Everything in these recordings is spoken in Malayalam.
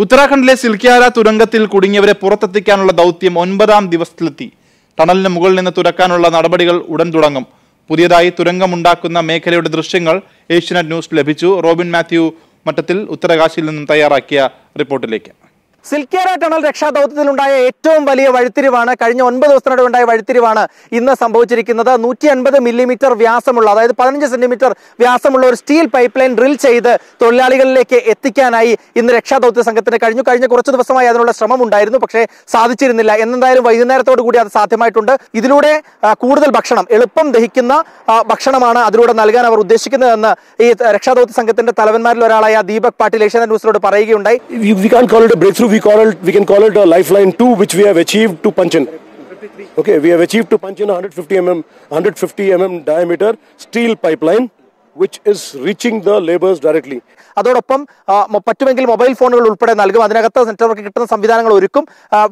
ഉത്തരാഖണ്ഡിലെ സിൽക്യാര തുരങ്കത്തിൽ കുടുങ്ങിയവരെ പുറത്തെത്തിക്കാനുള്ള ദൗത്യം ഒൻപതാം ദിവസത്തിലെത്തി. ടണലിന് മുകളിൽ നിന്ന് തുറക്കാനുള്ള നടപടികൾ ഉടൻ തുടങ്ങും. പുതിയതായി തുരങ്കമുണ്ടാക്കുന്ന മേഖലയുടെ ദൃശ്യങ്ങൾ ഏഷ്യനെറ്റ് ന്യൂസ് ലഭിച്ചു. റോബിൻ മാത്യു മട്ടത്തിൽ ഉത്തരകാശിയിൽ നിന്നും തയ്യാറാക്കിയ റിപ്പോർട്ടിലേക്ക്. സിൽക്കേര ടണൽ രക്ഷാദൗത്യത്തിലുണ്ടായ ഏറ്റവും വലിയ വഴിത്തിരിവാണ് കഴിഞ്ഞ ഒൻപത് ദിവസത്തിനിടെ ഉണ്ടായ വഴിത്തിരിവാണ് ഇന്ന് സംഭവിച്ചിരിക്കുന്നത്. നൂറ്റി അൻപത് മില്ലിമീറ്റർ വ്യാസമുള്ള അതായത് പതിനഞ്ച് സെന്റിമീറ്റർ വ്യാസമുള്ള ഒരു സ്റ്റീൽ പൈപ്പ് ലൈൻ ഡ്രിൽ ചെയ്ത് തൊഴിലാളികളിലേക്ക് എത്തിക്കാനായി ഇന്ന് രക്ഷാദൗത്യ സംഘത്തിന് കഴിഞ്ഞു. കഴിഞ്ഞ കുറച്ച് ദിവസമായി അതിനുള്ള ശ്രമം ഉണ്ടായിരുന്നു പക്ഷേ സാധിച്ചിരുന്നില്ല. എന്നെന്തായാലും വൈകുന്നേരത്തോടു കൂടി അത് സാധ്യമായിട്ടുണ്ട്. ഇതിലൂടെ കൂടുതൽ ഭക്ഷണം എളുപ്പം ദഹിക്കുന്ന ഭക്ഷണമാണ് അതിലൂടെ നൽകാൻ അവർ ഉദ്ദേശിക്കുന്നതെന്ന് ഈ രക്ഷാദൗത്യ സംഘത്തിന്റെ തലവന്മാരിൽ ഒരാളായ ദീപക് പാട്ടീൽ ഏഷ്യാനെറ്റ് ന്യൂസിനോട് പറയുകയുണ്ടായി. We, call it. We can call it a lifeline two, which we have achieved to Panchan. Okay, we have achieved to Panchan 150 mm 150 mm diameter steel pipeline, which is reaching the labours directly അതോടൊപ്പം പറ്റുമെങ്കിൽ മൊബൈൽ ഫോണുകൾ ഉൾപ്പെടെ നൽകും. അതിനകത്ത് നെറ്റ്വർക്ക് കിട്ടുന്ന സംവിധാനങ്ങൾ ഒരുക്കും.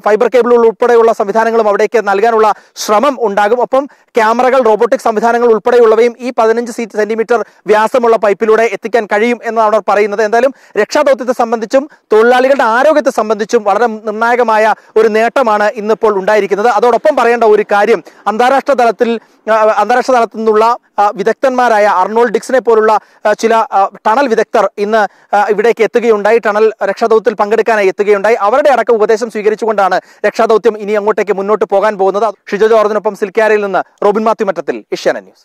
ഫൈബർ കേബിളുകൾ ഉൾപ്പെടെയുള്ള സംവിധാനങ്ങളും അവിടേക്ക് നൽകാനുള്ള ശ്രമം ഉണ്ടാകും. ഒപ്പം ക്യാമറകൾ റോബോട്ടിക് സംവിധാനങ്ങൾ ഉൾപ്പെടെയുള്ളവയും ഈ പതിനഞ്ച് സെന്റിമീറ്റർ വ്യാസമുള്ള പൈപ്പിലൂടെ എത്തിക്കാൻ കഴിയും എന്നാണ് അവർ പറയുന്നത്. എന്തായാലും രക്ഷാദൗത്യത്തെ സംബന്ധിച്ചും തൊഴിലാളികളുടെ ആരോഗ്യത്തെ സംബന്ധിച്ചും വളരെ നിർണായകമായ ഒരു നേട്ടമാണ് ഇന്നിപ്പോൾ ഉണ്ടായിരിക്കുന്നത്. അതോടൊപ്പം പറയേണ്ട ഒരു കാര്യം അന്താരാഷ്ട്ര തലത്തിൽ അന്താരാഷ്ട്ര തലത്തിൽ നിന്നുള്ള വിദഗ്ധന്മാരായ അർണോൾഡ് ഡിക്സിനെ പോലുള്ള ചില ടണൽ വിദഗ്ധർ ഇന്ന് ഇവിടേക്ക് എത്തുകയുണ്ടായി. ടണൽ രക്ഷാദൗത്യത്തിൽ പങ്കെടുക്കാനായി എത്തുകയുണ്ടായി. അവരുടെ അടക്കം ഉപദേശം സ്വീകരിച്ചുകൊണ്ടാണ് രക്ഷാദൗത്യം ഇനി അങ്ങോട്ടേക്ക് മുന്നോട്ട് പോകാൻ പോകുന്നത്. ഷിജോ ജോർജിനൊപ്പം സിൽക്കാരയിൽ നിന്ന് റോബിൻ മാത്യു മറ്റത്തിൽ ഏഷ്യാനെറ്റ് ന്യൂസ്.